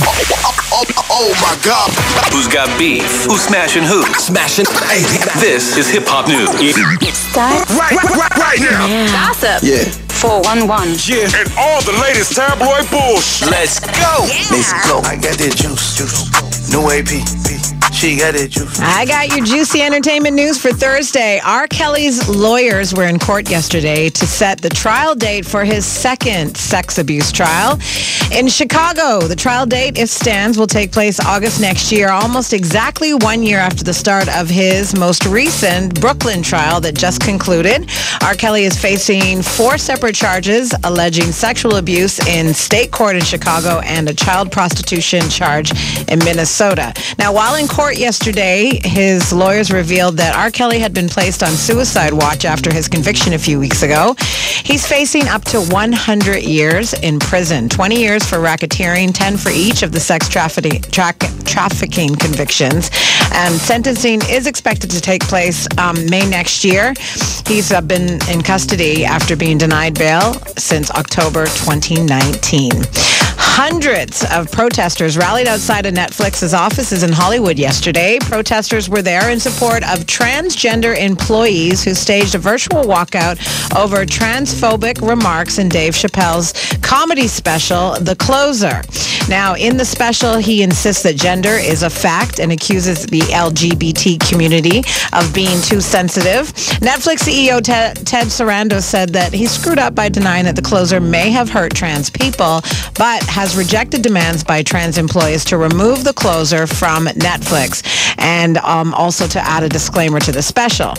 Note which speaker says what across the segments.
Speaker 1: Oh, oh my God.
Speaker 2: Who's got beef? Who's smashing who?
Speaker 1: Smashing. Hey,
Speaker 2: This is hip hop news.
Speaker 3: Start
Speaker 1: right, right, right, right now.
Speaker 3: now.
Speaker 4: Gossip.
Speaker 1: Yeah.
Speaker 4: 411.
Speaker 1: Yeah. And all the latest tabloid bullshit.
Speaker 2: Let's go.
Speaker 1: Let's go. I got that juice. juice. New AP. She got that juice.
Speaker 5: I got your juicy entertainment news for Thursday. R. Kelly's lawyers were in court yesterday to set the trial date for his second sex abuse trial. In Chicago, the trial date, if stands, will take place August next year, almost exactly one year after the start of his most recent Brooklyn trial that just concluded. R. Kelly is facing four separate charges alleging sexual abuse in state court in Chicago and a child prostitution charge in Minnesota. Now, while in court yesterday, his lawyers revealed that R. Kelly had been placed on suicide watch after his conviction a few weeks ago. He's facing up to 100 years in prison, 20 years for racketeering, 10 for each of the sex trafficking, tra- trafficking convictions. And sentencing is expected to take place um, May next year. He's uh, been in custody after being denied bail since October 2019. Hundreds of protesters rallied outside of Netflix's offices in Hollywood yesterday. Protesters were there in support of transgender employees who staged a virtual walkout over transphobic remarks in Dave Chappelle's comedy special, The Closer. Now, in the special, he insists that gender is a fact and accuses the LGBT community of being too sensitive. Netflix CEO Ted, Ted Sarandos said that he screwed up by denying that The Closer may have hurt trans people, but has rejected demands by trans employees to remove The Closer from Netflix and um, also to add a disclaimer to the special.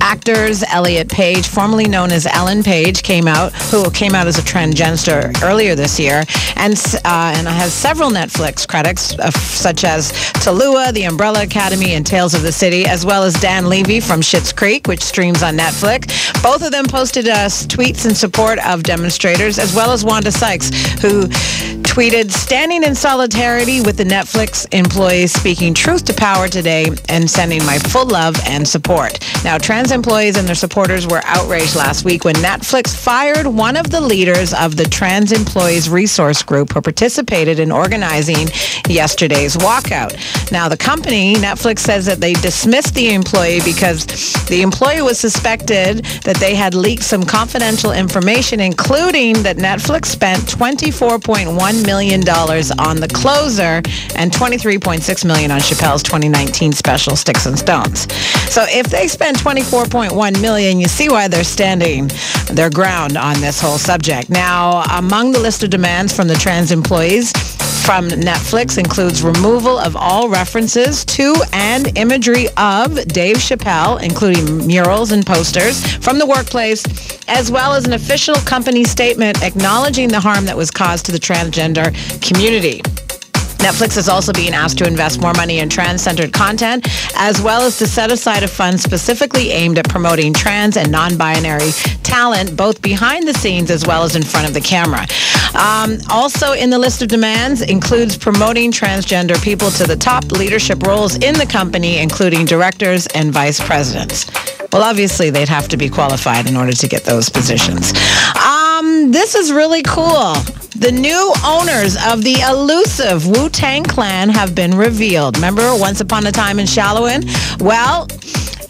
Speaker 5: Actors Elliot Page, formerly known as Ellen Page, came out who came out as a transgender earlier this year, and uh, and has several Netflix credits uh, such as Tallulah, The Umbrella Academy, and Tales of the City, as well as Dan Levy from Schitt's Creek, which streams on Netflix. Both of them posted uh, tweets in support of demonstrators, as well as Wanda Sykes, who tweeted, standing in solidarity with the Netflix employees speaking truth to power today and sending my full love and support. Now, trans employees and their supporters were outraged last week when Netflix fired one of the leaders of the Trans Employees Resource Group who participated in organizing yesterday's walkout. Now, the company, Netflix, says that they dismissed the employee because the employee was suspected that they had leaked some confidential information, including that Netflix spent $24.1 million dollars on the closer and 23.6 million on Chappelle's 2019 special Sticks and Stones. So if they spend 24.1 million, you see why they're standing their ground on this whole subject. Now, among the list of demands from the trans employees from Netflix includes removal of all references to and imagery of Dave Chappelle, including murals and posters from the workplace, as well as an official company statement acknowledging the harm that was caused to the transgender community. Netflix is also being asked to invest more money in trans-centered content, as well as to set aside a fund specifically aimed at promoting trans and non-binary talent, both behind the scenes as well as in front of the camera. Um, also in the list of demands includes promoting transgender people to the top leadership roles in the company, including directors and vice presidents. Well, obviously, they'd have to be qualified in order to get those positions. Um, this is really cool. The new owners of the elusive Wu Tang Clan have been revealed. Remember Once Upon a Time in Shaolin? Well,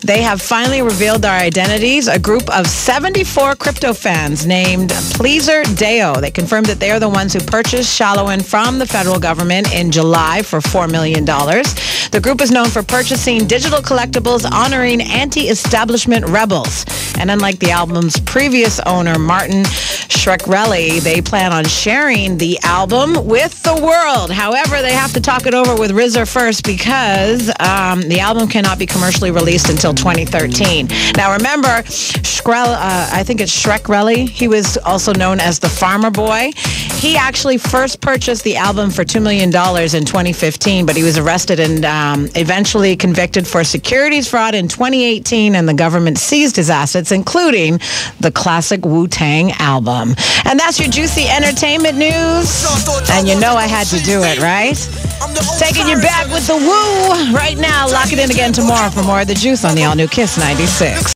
Speaker 5: they have finally revealed their identities. A group of 74 crypto fans named Pleaser Deo. They confirmed that they are the ones who purchased Shaolin from the federal government in July for $4 million. The group is known for purchasing digital collectibles honoring anti-establishment rebels. And unlike the album's previous owner, Martin Shkreli, they plan on sharing the album with the world. However, they have to talk it over with RZA first because um, the album cannot be commercially released until 2013. Now, remember, Shkreli, uh, I think it's Shkreli, he was also known as the Pharma Bro. He actually first purchased the album for $2 million in 2015, but he was arrested and um, eventually convicted for securities fraud in 2018, and the government seized his assets, including the classic Wu Tang album. And that's your juicy entertainment news. And you know I had to do it, right? Taking you back with the woo right now. Lock it in again tomorrow for more of the juice on the all new Kiss 96.